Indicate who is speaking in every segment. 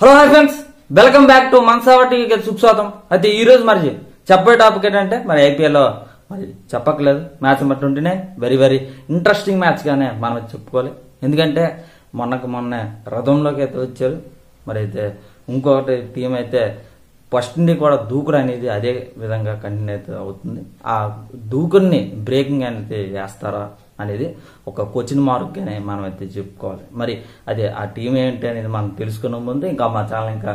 Speaker 1: Hello hi friends. Welcome back to మన్సావర్ టీవీకి సుస్వాగతం. అయితే ఈ రోజు మరి చెప్పే టాపిక్ ఏంటంటే మరి ఐపీఎల్లో మరి చెప్పక్కలేదు మ్యాచ్ బట్టి ఉంటేనే వెరీ వెరీ ఇంట్రెస్టింగ్ మ్యాచ్గానే మనం చెప్పుకోవాలి. ఎందుకంటే మొన్నకు మొన్న రథంలోకి అయితే వచ్చారు. మరి అయితే ఇంకొకటి టీం అయితే ఫస్ట్ నుండి కూడా దూకుడు అనేది అదే విధంగా కంటిన్యూ అయితే అవుతుంది. ఆ దూకుడిని బ్రేకింగ్ అనేది వేస్తారా? అనేది ఒక క్వశ్చన్ మార్క్గానే మనం అయితే చెప్పుకోవాలి. మరి అది ఆ టీం ఏంటి అనేది మనం తెలుసుకున్న ముందు ఇంకా మా ఛానల్ ఇంకా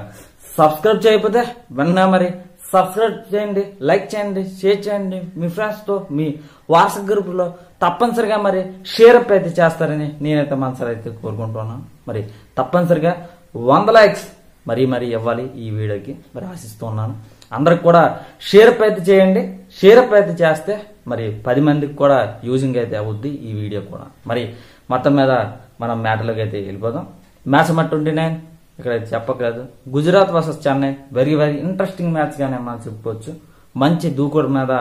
Speaker 1: సబ్స్క్రైబ్ చేయకపోతే విన్నా మరి సబ్స్క్రైబ్ చేయండి లైక్ చేయండి షేర్ చేయండి. మీ ఫ్రెండ్స్తో మీ వాట్సాప్ గ్రూపులో తప్పనిసరిగా మరి షేర్ అప్ అయితే చేస్తారని నేనైతే మనసారి అయితే కోరుకుంటున్నాను మరి తప్పనిసరిగా వంద లైక్స్ మరీ మరీ ఇవ్వాలి ఈ వీడియోకి. మరి ఆశిస్తున్నాను. అందరికి కూడా షేర్ అప్ అయితే చేయండి. షేర్ అప్ అయితే చేస్తే మరి పది మందికి కూడా యూజింగ్ అయితే అవుద్ది ఈ వీడియో కూడా. మరి మొత్తం మీద మనం మ్యాటర్లోకి అయితే వెళ్ళిపోదాం. మ్యాచ్ మట్టి ట్వంటీ నైన్ ఇక్కడ చెప్పకలేదు. Gujarat versus Chennai very very interesting match గానే మనం చెప్పుకోవచ్చు. మంచి దూకుడు మీద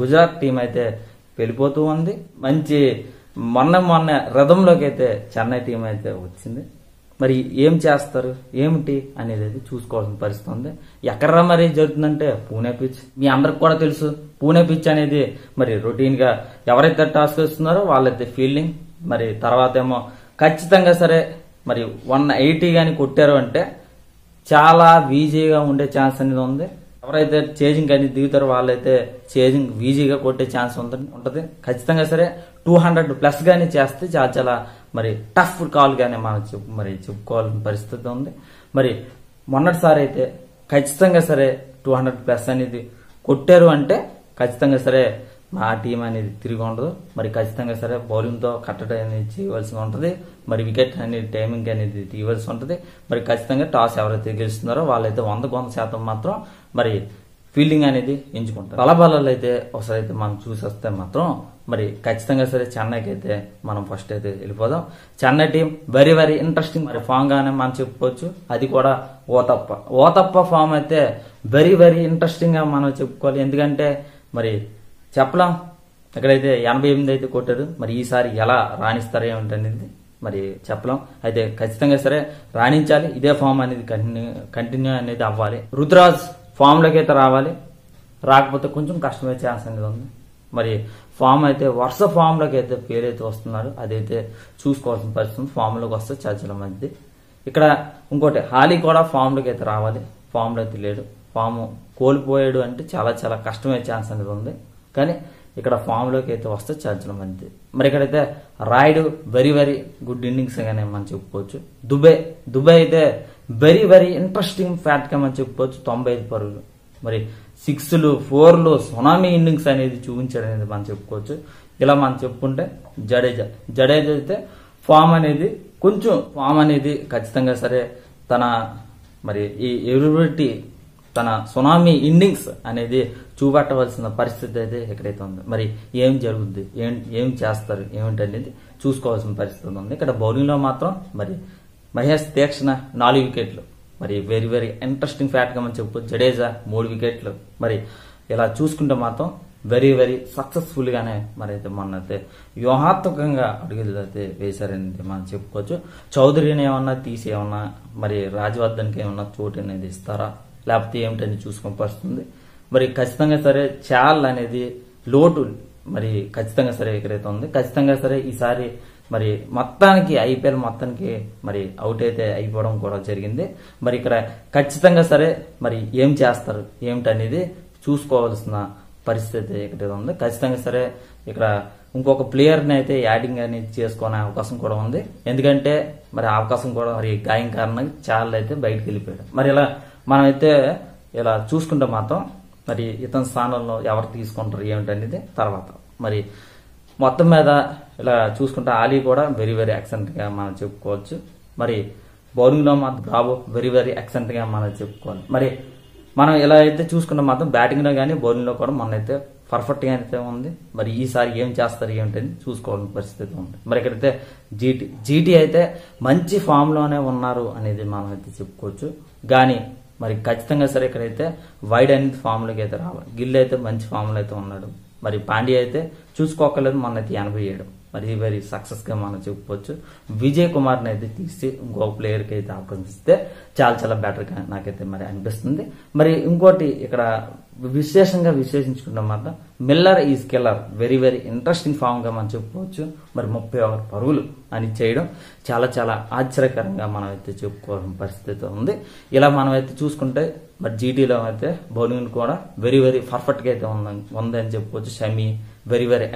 Speaker 1: గుజరాత్ టీం అయితే వెళ్ళిపోతూ ఉంది. మంచి మొన్న మొన్న రథంలోకి అయితే చెన్నై టీం అయితే వచ్చింది. మరి ఏం చేస్తారు? ఏమిటి? అనేది అయితే చూసుకోవాల్సిన పరిస్థితి ఉంది. ఎక్కడ మరి జరుగుతుందంటే పూణే పిచ్ మీ అందరికి కూడా తెలుసు. పూణే పిచ్ అనేది మరి రొటీన్గా ఎవరైతే టాస్క్ ఇస్తున్నారో వాళ్ళైతే ఫీల్డింగ్ మరి తర్వాత ఏమో ఖచ్చితంగా సరే మరి వన్ ఎయిటీ గాని కొట్టారు అంటే చాలా ఈజీగా ఉండే ఛాన్స్ అనేది ఉంది. ఎవరైతే చేజింగ్ అనేది దిగుతారో వాళ్ళైతే చేజింగ్ ఈజీగా కొట్టే ఛాన్స్ ఉంటుంది. ఖచ్చితంగా సరే టూ హండ్రెడ్ ప్లస్ గానీ చేస్తే చాలా చాలా మరి టఫ్ కాల్గానే మనం చెప్పు మరి చెప్పుకోవాల్సిన పరిస్థితి ఉంది. మరి మొన్నటిసారి అయితే ఖచ్చితంగా సరే టూ హండ్రెడ్ ప్లస్ అనేది కొట్టారు అంటే ఖచ్చితంగా సరే మా టీం అనేది తిరిగి ఉండదు. మరి ఖచ్చితంగా సరే బౌలింగ్తో కట్టడం అనేది చేయవలసి ఉంటుంది. మరి వికెట్ అనేది టైమింగ్ అనేది తీయవలసి ఉంటుంది. మరి ఖచ్చితంగా టాస్ ఎవరైతే గెలుస్తున్నారో వాళ్ళైతే వందకు వంద శాతం మాత్రం మరి ఫీల్డింగ్ అనేది ఎంచుకుంటారు. బలబలాలు అయితే ఒకసారి అయితే మనం చూసి వస్తే మాత్రం మరి ఖచ్చితంగా సరే చెన్నైకి అయితే మనం ఫస్ట్ అయితే వెళ్ళిపోదాం. Chennai team very very interesting మరి ఫామ్ గానే మనం చెప్పుకోవచ్చు. అది కూడా ఓతప్ప. ఓతప్ప ఫామ్ అయితే వెరీ వెరీ ఇంట్రెస్టింగ్గా మనం చెప్పుకోవాలి. ఎందుకంటే మరి చెప్పలేం. ఎక్కడైతే ఎనభై ఎనిమిది అయితే కొట్టారు మరి ఈసారి ఎలా రాణిస్తారో ఏమిటనేది మరి చెప్పలేం. అయితే ఖచ్చితంగా సరే రాణించాలి. ఇదే ఫామ్ అనేది కంటిన్యూ కంటిన్యూ అనేది అవ్వాలి. రుతురాజ్ ఫామ్లోకి అయితే రావాలి. రాకపోతే కొంచెం కష్టమయ్యే ఛాన్స్ అనేది ఉంది. మరి ఫామ్ అయితే వరుస ఫామ్లోకి అయితే ఫెయిల్ అయితే వస్తున్నాడు అదైతే చూసుకోవాల్సిన పరిస్థితి ఫామ్లోకి వస్తే చర్చల చాలా ఇక్కడ ఇంకోటి హాలీ కూడా ఫామ్లోకి అయితే రావాలి. ఫామ్లో అయితే లేడు. ఫామ్ కోల్పోయాడు అంటే చాలా చాలా కష్టమే ఛాన్స్ అనేది ఉంది. కానీ ఇక్కడ ఫామ్లోకి అయితే వస్తే చర్చల చాలా మంచిది. మరి ఇక్కడైతే Rayudu very very good innings గానే మనం చెప్పుకోవచ్చు. దుబే దుబే అయితే వెరీ వెరీ ఇంట్రెస్టింగ్ ఫ్యాట్గా మనం చెప్పుకోవచ్చు. తొంభై ఐదు పరుగులు. మరి సిక్స్లు ఫోర్లు సునామీ ఇన్నింగ్స్ అనేది చూపించాడు అనేది మనం చెప్పుకోవచ్చు. ఇలా మనం చెప్పుకుంటే జడేజా. జడేజా అయితే ఫామ్ అనేది కొంచెం ఫామ్ అనేది ఖచ్చితంగా సరే తన మరి ఈ ఎవరిబిలిటీ తన సునామీ ఇన్నింగ్స్ అనేది చూపెట్టవలసిన పరిస్థితి అయితే ఎక్కడైతే ఉంది. మరి ఏం జరుగుద్ది? ఏం ఏం చేస్తారు? ఏమిటి అనేది చూసుకోవాల్సిన పరిస్థితి ఉంది. ఇక్కడ బౌలింగ్లో మాత్రం మరి మహేష్ తీక్షణ నాలుగు వికెట్లు. మరి వెరీ వెరీ ఇంట్రెస్టింగ్ ఫ్యాక్ట్గా మనం చెప్పు జడేజా మూడు వికెట్లు. మరి ఇలా చూసుకుంటే మాత్రం వెరీ వెరీ సక్సెస్ఫుల్ గానే మరి అయితే మొన్న అయితే వ్యూహాత్మకంగా అడుగులు అయితే వేశారని మనం చెప్పుకోవచ్చు. చౌదరిని ఏమన్నా తీసి ఏమన్నా మరి రాజవర్ధన్కి ఏమన్నా చోటు అనేది ఇస్తారా? లేకపోతే ఏమిటని చూసుకొని పరుస్తుంది మరి ఖచ్చితంగా సరే చాల్ అనేది లోటు మరి ఖచ్చితంగా సరే ఎక్కడైతే ఉంది ఖచ్చితంగా సరే ఈసారి మరి మొత్తానికి ఐపీఎల్ మొత్తానికి మరి అవుట్ అయితే అయిపోవడం కూడా జరిగింది. మరి ఇక్కడ ఖచ్చితంగా సరే మరి ఏం చేస్తారు ఏమిటనేది చూసుకోవాల్సిన పరిస్థితి ఇక్కడ ఉంది. ఖచ్చితంగా సరే ఇక్కడ ఇంకొక ప్లేయర్ని అయితే యాడింగ్ అనేది చేసుకునే అవకాశం కూడా ఉంది. ఎందుకంటే మరి అవకాశం కూడా మరి గాయం కారణంగా చాలా అయితే బయటకు వెళ్ళిపోయాడు. మరి ఇలా మనమైతే ఇలా చూసుకుంటే మాత్రం మరి ఇతని స్థానంలో ఎవరు తీసుకుంటారు ఏమిటనేది తర్వాత. మరి మొత్తం మీద ఇలా చూసుకుంటే ఆలీ కూడా వెరీ వెరీ ఎక్సలెంట్గా మనం చెప్పుకోవచ్చు. మరి బౌలింగ్లో మాత్రం బ్రావో వెరీ వెరీ ఎక్సలెంట్గా మనం చెప్పుకోవాలి. మరి మనం ఇలా అయితే చూసుకున్న మాత్రం బ్యాటింగ్లో కానీ బౌలింగ్లో కూడా మన అయితే పర్ఫెక్ట్గా అయితే ఉంది. మరి ఈసారి ఏం చేస్తారు ఏమిటని చూసుకోవాలని పరిస్థితి ఉంది. మరి ఇక్కడైతే జీటీ జీటీ అయితే మంచి ఫామ్లోనే ఉన్నారు అనేది మనం అయితే చెప్పుకోవచ్చు. కానీ మరి ఖచ్చితంగా సరే ఇక్కడైతే వైడ్ అనేది ఫామ్లోకి అయితే రావాలి. గిల్ అయితే మంచి ఫామ్లో అయితే ఉన్నాడు. మరి పాండ్య అయితే చూసుకోకలేదు మొన్న ఎనభై ఏడు. మరి వెరీ సక్సెస్గా మనం చెప్పుకోవచ్చు. విజయ్ కుమార్ని అయితే తీసి ఇంకో ప్లేయర్కి అయితే ఆకర్షిస్తే చాలా చాలా బెటర్గా నాకైతే మరి అనిపిస్తుంది. మరి ఇంకోటి ఇక్కడ విశేషంగా విశేషించుకుంటాం మాత్రం Miller is killer very very interesting ఫామ్గా మనం చెప్పుకోవచ్చు. మరి ముప్పై ఒకటి పరుగులు అని చేయడం చాలా చాలా ఆశ్చర్యకరంగా మనం అయితే చెప్పుకోవాల్సిన పరిస్థితి ఉంది. ఇలా మనం అయితే చూసుకుంటే మరి జీటీలో అయితే బౌలింగ్ కూడా వెరీ వెరీ పర్ఫెక్ట్గా అయితే ఉందని చెప్పుకోవచ్చు. షమీ వెరీ వెరీ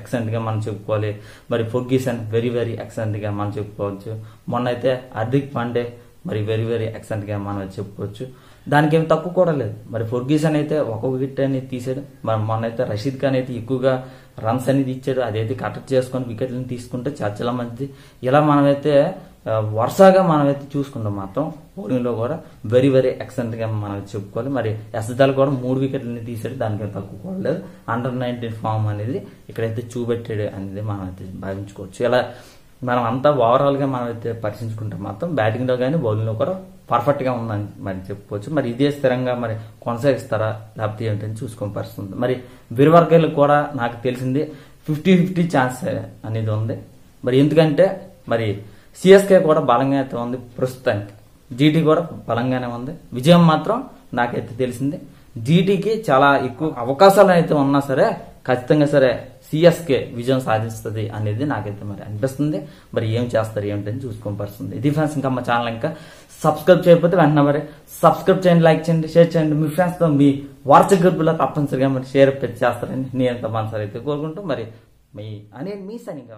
Speaker 1: ఎక్సలెంట్గా మనం చెప్పుకోవాలి. మరి ఫొగ్గీసన్ వెరీ వెరీ ఎక్సలెంట్గా మనం చెప్పుకోవచ్చు. మొన్న అయితే హార్దిక్ పాండే మరి వెరీ వెరీ ఎక్సలెంట్గా మనం చెప్పుకోవచ్చు. దానికి ఏం తక్కువ కూడా లేదు. మరి ఫొర్గీసన్ అయితే ఒక్కొక్క గిట్ అనేది తీసాడు. మరి మొన్న అయితే రషీద్ ఖాన్ అయితే ఎక్కువగా రన్స్ అనేది ఇచ్చాడు అదైతే కరెక్ట్ చేసుకొని వికెట్లను తీసుకుంటే చాలా మంచిది ఇలా మనమైతే వరుసగా మనమైతే చూసుకుంటాం మాత్రం బౌలింగ్లో కూడా వెరీ వెరీ ఎక్సలెంట్గా మనం చెప్పుకోవాలి. మరి ఎస్ఎల్ కూడా మూడు వికెట్లని తీసాడు దానికి తక్కువలేదు. తక్కువ లేదు అండర్ నైన్టీన్ ఫామ్ అనేది ఇక్కడైతే చూపెట్టాడు అనేది మనం అయితే భావించుకోవచ్చు. ఇలా మనం అంతా ఓవరాల్గా మనం అయితే పరిశీలించుకుంటే మాత్రం బ్యాటింగ్లో కానీ బౌలింగ్లో కూడా పర్ఫెక్ట్గా ఉందని మరి చెప్పుకోవచ్చు. మరి ఇదే స్థిరంగా మరి కొనసాగిస్తారా? లేకపోతే ఏంటని చూసుకొని పరిస్థితి ఉంది. మరి విరువర్గలు కూడా నాకు తెలిసింది ఫిఫ్టీ ఫిఫ్టీ ఛాన్స్ అనేది ఉంది. మరి ఎందుకంటే మరి సిఎస్కే కూడా బలంగా అయితే ఉంది ప్రస్తుతానికి. జీటీ కూడా బలంగానే ఉంది. విజయం మాత్రం నాకైతే తెలిసింది. జీటీకి చాలా ఎక్కువ అవకాశాలు అయితే ఉన్నా సరే ఖచ్చితంగా సరే సిఎస్కే విజయం సాధిస్తుంది అనేది నాకైతే మరి అనిపిస్తుంది. మరి ఏం చేస్తారు ఏమిటని చూసుకొని పరుస్తుంది ఇది ఫ్రెండ్స్ ఇంకా మా ఛానల్ ఇంకా సబ్స్క్రైబ్ చేయకపోతే వెంటనే మరి సబ్స్క్రైబ్ చేయండి లైక్ చేయండి షేర్ చేయండి. మీ ఫ్రెండ్స్తో మీ వాట్సాప్ గ్రూప్లో తప్పనిసరిగా మరి షేర్ చేస్తారని నేను ఎంత మనసారి అయితే కోరుకుంటూ మరి మీ అనేది మీ సైనింగ్